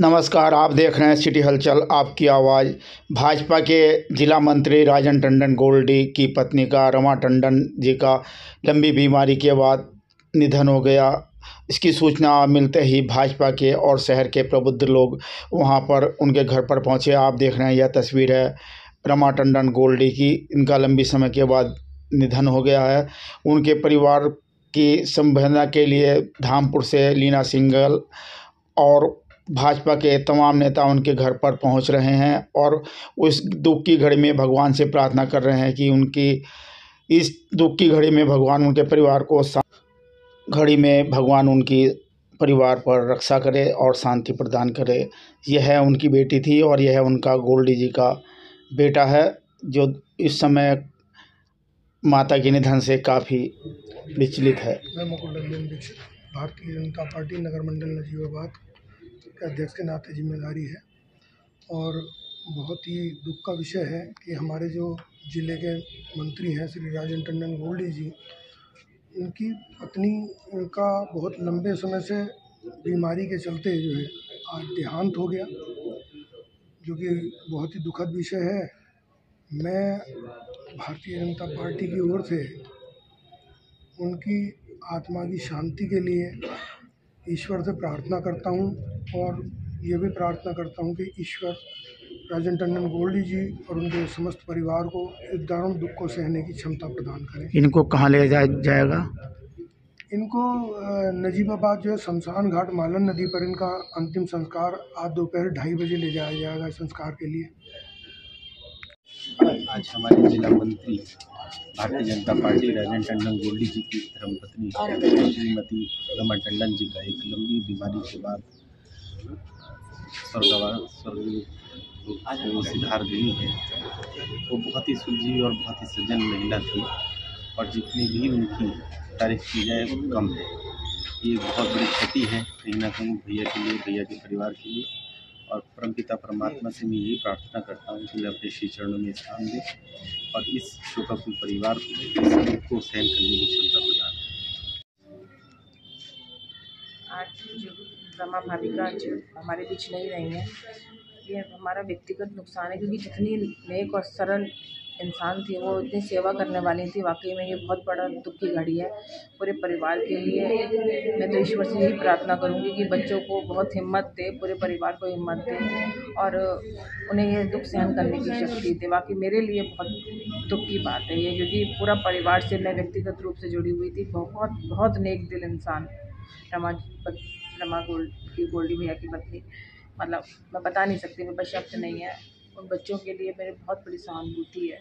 नमस्कार, आप देख रहे हैं सिटी हलचल। आपकी आवाज़, भाजपा के जिला मंत्री राजन टंडन गोल्डी की पत्नी का, रमा टंडन जी का। लंबी बीमारी के बाद निधन हो गया। इसकी सूचना मिलते ही भाजपा के और शहर के प्रबुद्ध लोग वहाँ पर उनके घर पर पहुँचे। आप देख रहे हैं यह तस्वीर है रमा टंडन गोल्डी की। इनका लंबी समय के बाद निधन हो गया है। उनके परिवार की संवेदना के लिए धामपुर से लीना सिंगल और भाजपा के तमाम नेता उनके घर पर पहुँच रहे हैं और उस दुख की घड़ी में भगवान से प्रार्थना कर रहे हैं कि उनकी, इस दुख की घड़ी में भगवान उनके परिवार को घड़ी में भगवान उनकी परिवार पर रक्षा करे और शांति प्रदान करे। यह उनकी बेटी थी और यह उनका गोल्डी जी का बेटा है, जो इस समय माता के निधन से काफ़ी विचलित है। मैं मुकुल दीक्षित, भारतीय जनता पार्टी नगर मंडल नजीबाबाद। के अध्यक्ष के नाते ज़िम्मेदारी है। और बहुत ही दुख का विषय है कि हमारे जो ज़िले के मंत्री हैं श्री राजन टंडन गोल्डी जी, उनकी पत्नी का बहुत लंबे समय से बीमारी के चलते जो है आज देहांत हो गया, जो कि बहुत ही दुखद विषय है। मैं भारतीय जनता पार्टी की ओर से उनकी आत्मा की शांति के लिए ईश्वर से प्रार्थना करता हूँ और ये भी प्रार्थना करता हूँ कि ईश्वर राजन टंडन गोल्डी जी और उनके समस्त परिवार को इस दारुण दुख को सहने की क्षमता प्रदान करें। इनको कहाँ ले जा जाएगा? इनको नजीबाबाद जो है शमशान घाट मालन नदी पर इनका अंतिम संस्कार आज दोपहर ढाई बजे ले जाया जाएगा संस्कार के लिए। आज हमारे जिला मंत्री भारतीय जनता पार्टी राजन टंडन गोल्डी जी की धर्मपत्नी श्रीमती रमा टंडन जी का एक लंबी बीमारी के बाद को सिधार गई है। वो बहुत ही सुलझी और बहुत ही सज्जन महिला थी और जितनी भी उनकी तारीफ़ की जाए, वो कम है। ये बहुत बड़ी क्षति है, कहीं ना कहीं भैया के लिए, भैया के परिवार के लिए। और परमपिता परमात्मा से मैं यही प्रार्थना करता हूँ कि मैं अपने श्री चरणों में स्थान दें और इस शोकाकुल परिवार को को सहन करने की क्षमता प्रदान आज जो रमा भाविका जो हमारे बीच नहीं रही हैं, ये हमारा व्यक्तिगत नुकसान है, क्योंकि जितनी नेक और सरल इंसान थी, वो इतनी सेवा करने वाली थी। वाकई में ये बहुत बड़ा दुख की घड़ी है पूरे परिवार के लिए। मैं तो ईश्वर से यही प्रार्थना करूँगी कि बच्चों को बहुत हिम्मत दे, पूरे परिवार को हिम्मत दे और उन्हें यह दुख सहन करने की शक्ति दे। बाकी मेरे लिए बहुत दुख की बात है ये, क्योंकि पूरा परिवार से मैं व्यक्तिगत रूप से जुड़ी हुई थी। बहुत बहुत नेक दिल इंसान, रमा रमा गोल्ड की गोल्डी भैया की पत्नी। मतलब मैं बता नहीं सकती, मेरे पास शब्द नहीं है। उन बच्चों के लिए मेरी बहुत बड़ी सहानुभूति है।